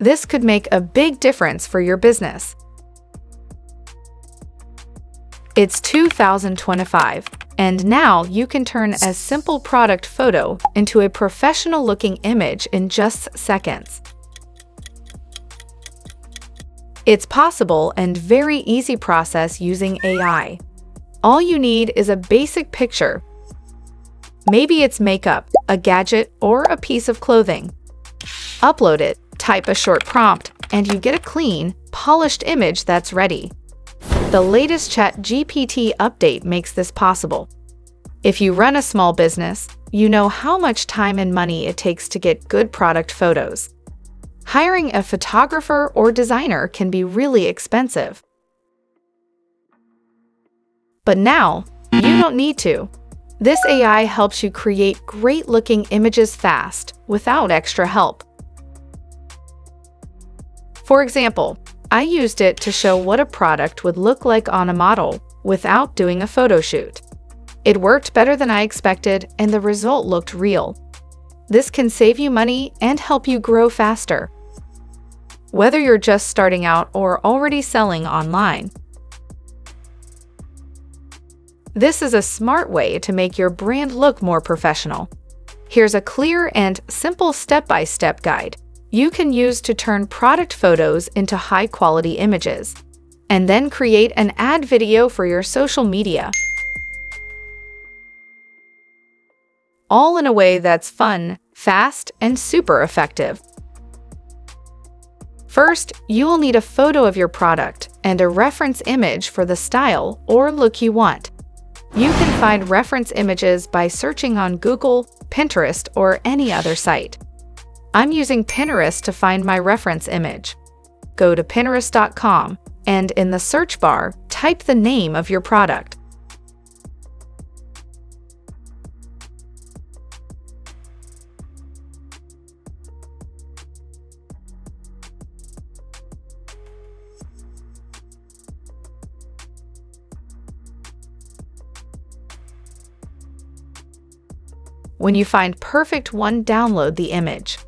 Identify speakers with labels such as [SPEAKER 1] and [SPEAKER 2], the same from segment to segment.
[SPEAKER 1] This could make a big difference for your business. It's 2025, and now you can turn a simple product photo into a professional-looking image in just seconds. It's possible and very easy process using AI. All you need is a basic picture. Maybe it's makeup, a gadget, or a piece of clothing. Upload it, type a short prompt, and you get a clean, polished image that's ready. The latest ChatGPT update makes this possible. If you run a small business, you know how much time and money it takes to get good product photos. Hiring a photographer or designer can be really expensive. But now, you don't need to. This AI helps you create great-looking images fast, without extra help. For example, I used it to show what a product would look like on a model without doing a photo shoot. It worked better than I expected and the result looked real. This can save you money and help you grow faster. Whether you're just starting out or already selling online, this is a smart way to make your brand look more professional. Here's a clear and simple step-by-step -step guide you can use to turn product photos into high-quality images, and then create an ad video for your social media. All in a way that's fun, fast, and super effective. First, you will need a photo of your product and a reference image for the style or look you want. You can find reference images by searching on Google, Pinterest, or any other site. I'm using Pinterest to find my reference image. Go to pinterest.com and in the search bar, type the name of your product. When you find perfect one, download the image.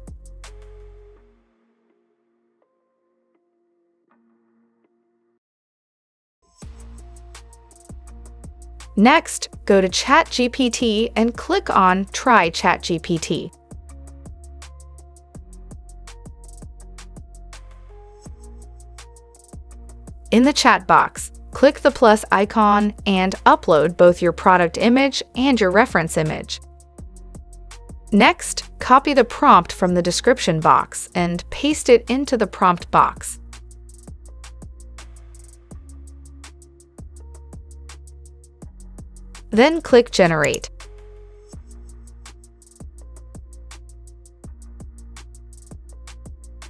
[SPEAKER 1] Next, go to ChatGPT and click on Try ChatGPT. In the chat box, click the plus icon and upload both your product image and your reference image. Next, copy the prompt from the description box and paste it into the prompt box. Then click Generate.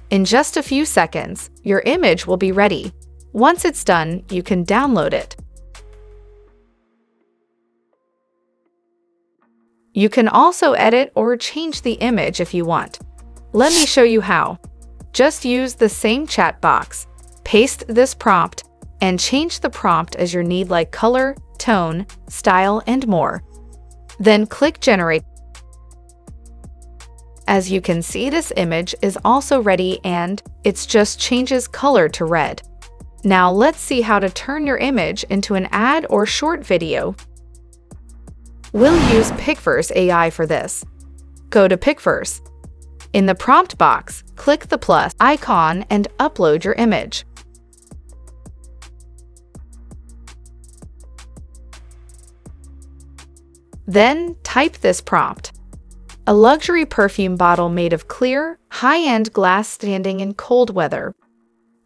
[SPEAKER 1] In just a few seconds, your image will be ready. Once it's done, you can download it. You can also edit or change the image if you want. Let me show you how. Just use the same chat box, paste this prompt, and change the prompt as your need like color, tone, style, and more. Then click Generate. As you can see, this image is also ready and it just changes color to red. Now let's see how to turn your image into an ad or short video. We'll use PixVerse AI for this. Go to PixVerse. In the prompt box, click the plus icon and upload your image. Then type this prompt. A luxury perfume bottle made of clear, high-end glass standing in cold weather.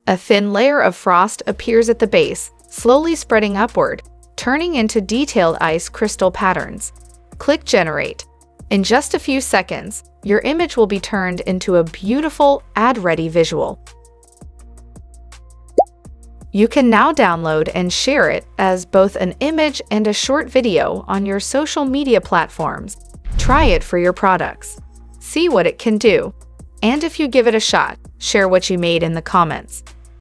[SPEAKER 1] A thin layer of frost appears at the base, slowly spreading upward, turning into detailed ice crystal patterns. Click Generate. In just a few seconds, your image will be turned into a beautiful, ad-ready visual. You can now download and share it as both an image and a short video on your social media platforms. Try it for your products. See what it can do. And if you give it a shot, share what you made in the comments.